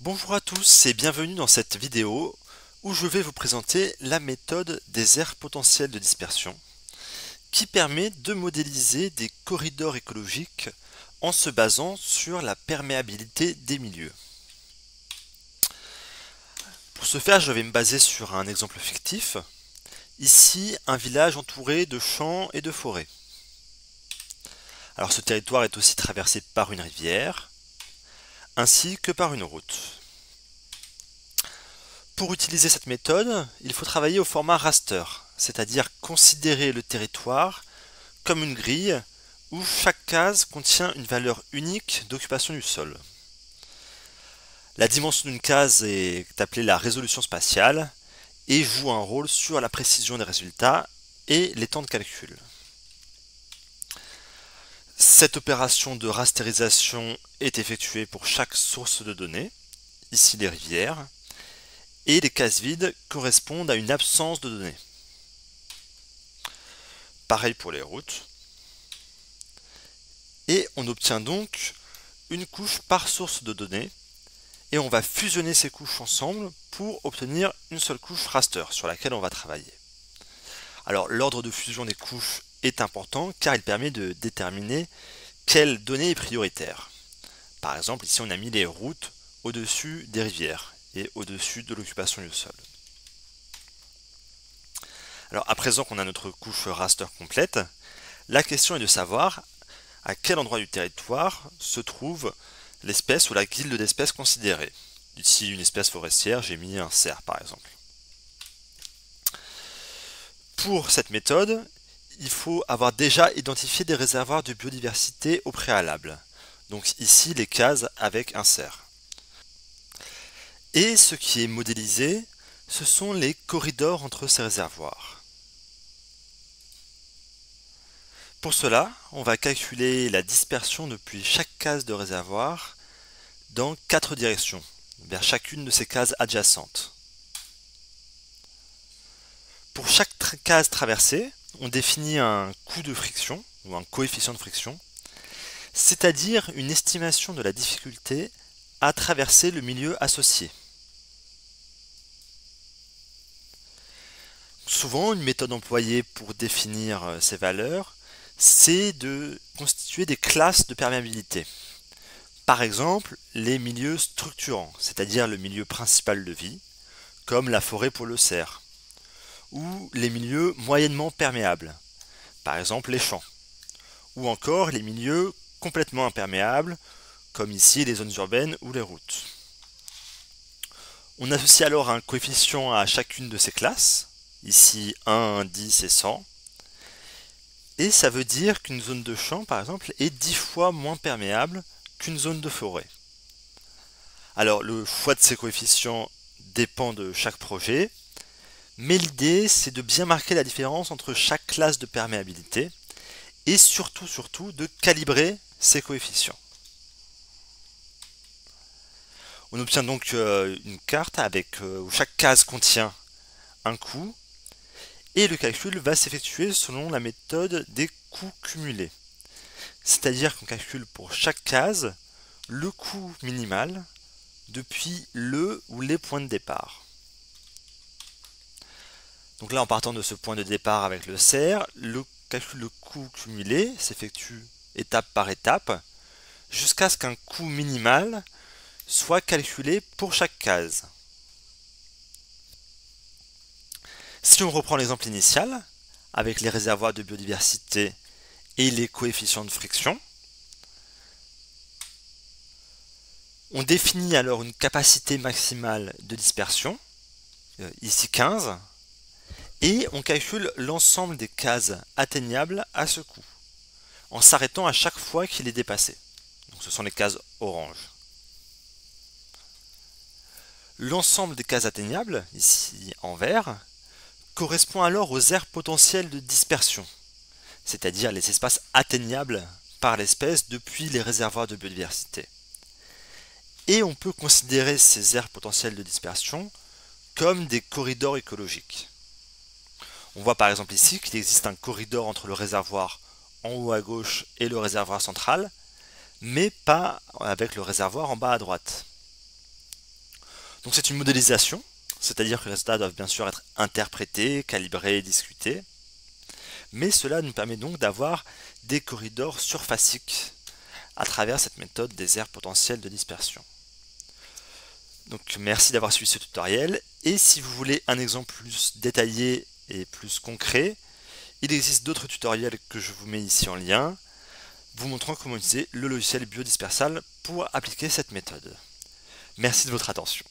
Bonjour à tous et bienvenue dans cette vidéo où je vais vous présenter la méthode des aires potentielles de dispersion qui permet de modéliser des corridors écologiques en se basant sur la perméabilité des milieux. Pour ce faire, je vais me baser sur un exemple fictif. Ici, un village entouré de champs et de forêts. Alors ce territoire est aussi traversé par une rivière, ainsi que par une route. Pour utiliser cette méthode, il faut travailler au format raster, c'est-à-dire considérer le territoire comme une grille où chaque case contient une valeur unique d'occupation du sol. La dimension d'une case est appelée la résolution spatiale et joue un rôle sur la précision des résultats et les temps de calcul. Cette opération de rastérisation est effectuée pour chaque source de données, ici les rivières, et les cases vides correspondent à une absence de données. Pareil pour les routes. Et on obtient donc une couche par source de données, et on va fusionner ces couches ensemble pour obtenir une seule couche raster sur laquelle on va travailler. Alors l'ordre de fusion des couches est important car il permet de déterminer quelle donnée est prioritaire. Par exemple, ici on a mis les routes au-dessus des rivières et au-dessus de l'occupation du sol. Alors à présent qu'on a notre couche raster complète, la question est de savoir à quel endroit du territoire se trouve l'espèce ou la guilde d'espèces considérée. Ici une espèce forestière, j'ai mis un cerf par exemple. Pour cette méthode, il faut avoir déjà identifié des réservoirs de biodiversité au préalable. Donc ici, les cases avec un cerf. Et ce qui est modélisé, ce sont les corridors entre ces réservoirs. Pour cela, on va calculer la dispersion depuis chaque case de réservoir dans quatre directions, vers chacune de ces cases adjacentes. Pour chaque case traversée, on définit un coût de friction, ou un coefficient de friction, c'est-à-dire une estimation de la difficulté à traverser le milieu associé. Souvent, une méthode employée pour définir euh, ces valeurs, c'est de constituer des classes de perméabilité. Par exemple, les milieux structurants, c'est-à-dire le milieu principal de vie, comme la forêt pour le cerf, ou les milieux moyennement perméables, par exemple les champs, ou encore les milieux complètement imperméables, comme ici les zones urbaines ou les routes. On associe alors un coefficient à chacune de ces classes, ici 1, 10 et 100, et ça veut dire qu'une zone de champ, par exemple, est 10 fois moins perméable qu'une zone de forêt. Alors le choix de ces coefficients dépend de chaque projet, mais l'idée, c'est de bien marquer la différence entre chaque classe de perméabilité et surtout, surtout, de calibrer ces coefficients. On obtient donc euh, une carte euh, où chaque case contient un coût et le calcul va s'effectuer selon la méthode des coûts cumulés. C'est-à-dire qu'on calcule pour chaque case le coût minimal depuis le ou les points de départ. Donc là, en partant de ce point de départ avec le CER, le calcul de coût cumulé s'effectue étape par étape jusqu'à ce qu'un coût minimal soit calculé pour chaque case. Si on reprend l'exemple initial, avec les réservoirs de biodiversité et les coefficients de friction, on définit alors une capacité maximale de dispersion, euh, ici 15, et on calcule l'ensemble des cases atteignables à ce coût, en s'arrêtant à chaque fois qu'il est dépassé. Ce sont les cases orange. L'ensemble des cases atteignables, ici en vert, correspond alors aux aires potentielles de dispersion, c'est-à-dire les espaces atteignables par l'espèce depuis les réservoirs de biodiversité. Et on peut considérer ces aires potentielles de dispersion comme des corridors écologiques. On voit par exemple ici qu'il existe un corridor entre le réservoir en haut à gauche et le réservoir central, mais pas avec le réservoir en bas à droite. Donc c'est une modélisation, c'est-à-dire que les résultats doivent bien sûr être interprétés, calibrés, discutés. Mais cela nous permet donc d'avoir des corridors surfaciques à travers cette méthode des aires potentielles de dispersion. Donc merci d'avoir suivi ce tutoriel et si vous voulez un exemple plus détaillé et plus concret, il existe d'autres tutoriels que je vous mets ici en lien, vous montrant comment utiliser le logiciel biodispersal pour appliquer cette méthode. Merci de votre attention.